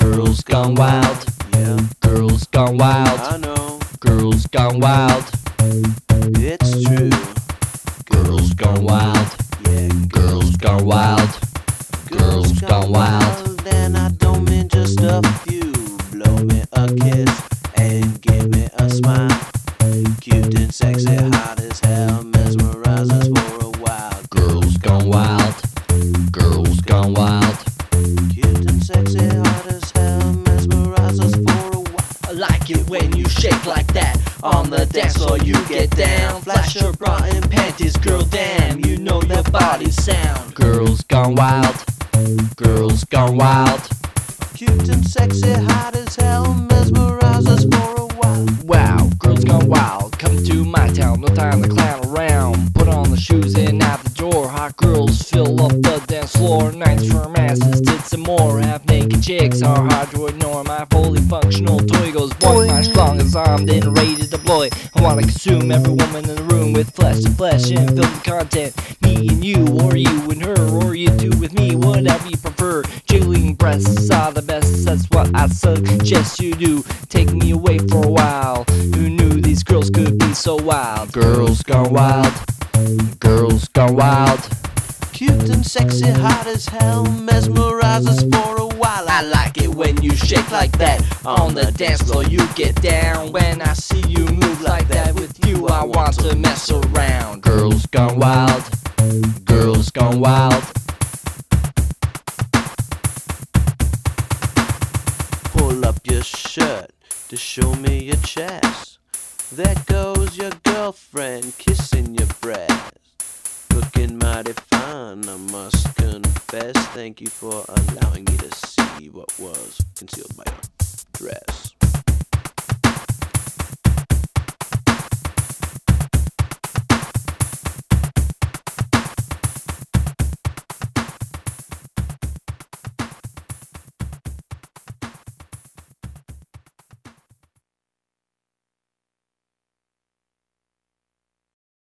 Girls gone wild. Yeah, Girls gone wild. I know. Girls gone wild. It's true. Girls gone wild. Yeah, Girls gone wild. Girls gone wild. Like it when you shake like that. On the dance floor you get down. Flash your bra and panties, girl, damn. You know your body sound. Girls gone wild. Girls gone wild. Cute and sexy, hot as hell, mesmerize us for a while. Wow, girls gone wild. Come to my town, no time to clown around. Put on the shoes girls fill up the dance floor. Nights for masses, did some more. Half naked chicks are hard to ignore. My fully functional toy goes boing. My strongest arm, then ready to deploy. I wanna consume every woman in the room with flesh to flesh and film the content. Me and you, or you and her, or you two with me, whatever you prefer. Jiggling breasts are the best, that's what I suggest you do. Take me away for a while. Who knew these girls could be so wild? Girls gone wild. Girls gone wild. Cute and sexy, hot as hell, mesmerizes for a while. I like it when you shake like that. On the dance floor, you get down. When I see you move like that with you, I want to mess around. Girls gone wild. Girls gone wild. Pull up your shirt to show me your chest. There goes your girlfriend kissing your breast. Looking mighty fine, I must confess. Thank you for allowing me to see